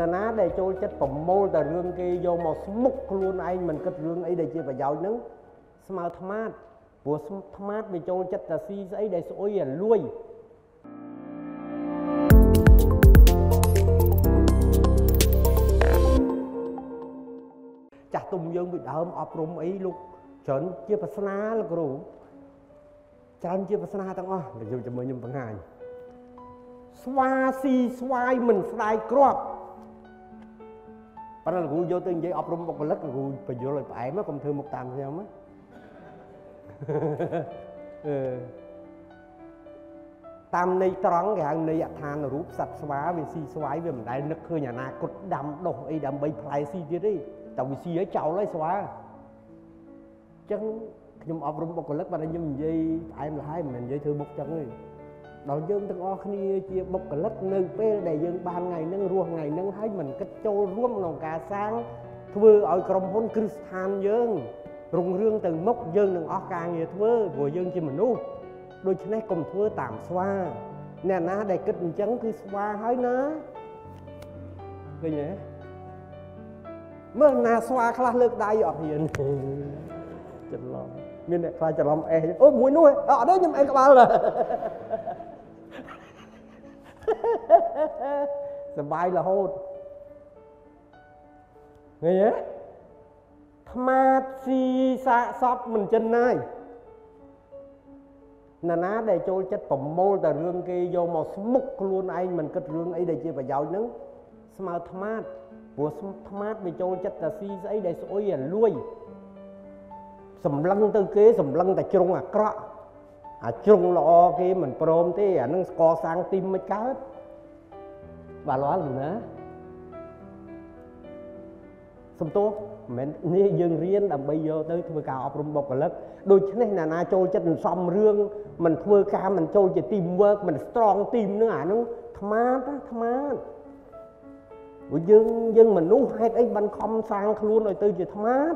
ណាណាដែលចូលចិត្តប្រមូលតែរឿងគេយកមកស្មុកខ្លួនឯងមិនគិតរឿងអីដែលជាប្រយោជន៍ហ្នឹងស្មើថ្មាតព្រោះថ្មាតវាចូលចិត្តតែស៊ីស្អីដែលស្អុយឲ្យលួយចាស់ទុំយើងពីដើមអប់រំអីលោកច្រើនជាប្រស្នាលោកគ្រូច្រើនជាប្រស្នាទាំងអស់ខ្ញុំជាមួយខ្ញុំបង្ហាញស្វាស៊ីស្វាយមិនស្ដាយគ្រាប់ ប៉ុន្តែលោកគ្រូយកទៅនិយាយអប់រំបុគ្គលិកលោកគ្រូបញ្យល់ឲ្យផ្អែមកុំធ្វើមុខតាមខ្ញុំណាអឺតាមន័យត្រង់គេហៅន័យអដ្ឋានរូបសត្វស្វាវាស៊ីស្វាយវាមិនដែលនឹកឃើញអនាគតដាំដុះអីដើម្បីផ្លែស៊ីទៀតទេតែវាស៊ីឲ្យចោលហើយស្វាអញ្ចឹងខ្ញុំអប់រំបុគ្គលិកបាទខ្ញុំនិយាយផ្អែមល្ហែមមិននិយាយធ្វើមុខចឹងទេ ដល់យើងទាំងអស់គ្នាជាបុគ្គលិកនៅពេលដែលយើងបានថ្ងៃហ្នឹងរស់ថ្ងៃហ្នឹងហើយមិនគិតចូលរួមក្នុងការសាងធ្វើឲ្យក្រុមហ៊ុនគ្រឹះស្ថានយើងរុងរឿងទៅមុខយើងនឹងអស់ការងារធ្វើព្រោះយើងជាមនុស្សដូច្នេះកុំធ្វើតាមស្វាអ្នកណាដែលគិតអញ្ចឹងគឺស្វាហើយណាឃើញទេមើលណាស្វាខ្លះលើកដៃអត់ហ៊ានច្រឡំមានអ្នកខ្លះច្រឡំអេសអូមួយនោះអត់ទេខ្ញុំអេសក្បាល សបាយរហូតឃើញទេថ្មាតស៊ីសាកសពមិនចិនណាយណាណាដែលចូលចិត្តប្រមូលតែរឿងគេយកមកស្មុកខ្លួនឯងមិនគិតរឿងអីដែលជាប្រយោជន៍ហ្នឹងស្មើថ្មាតព្រោះថ្មាតវាចូលចិត្តតែស៊ីស្អីដែលស្អុយឲ្យលួយសម្លឹងទៅគេសម្លឹងតែជ្រុងអាក្រក់ អាជ្រុងល្អគេមិនព្រមទេអានឹងស្កសាងទីមមិនកើតបាទលាល់ណាសំទោសមិនមែននេះយើងរៀនដើម្បីយកទៅធ្វើការអប់រំបុគ្គលិកដូច្នេះណានាចូលចិត្តសំរឿងមិនធ្វើការមិនចូលជា team work មិន strong team នឹងអានោះថ្មាតថ្មាតព្រោះយើងយើងមនុស្សហេតុអីបានខំសាងខ្លួនឲ្យទៅជាថ្មាត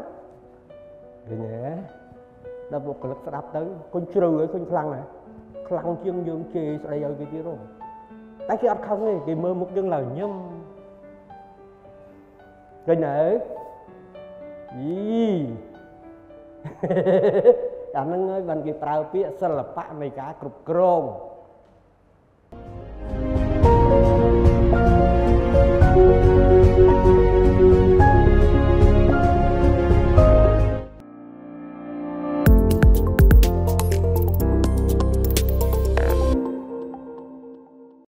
ឃើញទេ ដល់បុគ្គលិកស្ដាប់ទៅគុញជ្រៅហើយគុញខ្លាំងណាស់ខ្លាំងជាងយើងជេរស្ដីឲ្យគេទៀតហ៎តែគេអត់ខឹងទេគេមើលមុខយើងឡើងញឹមឃើញទេយីអាហ្នឹងហើយបានគេប្រើពាក្យសិល្បៈនៃការគ្រប់គ្រង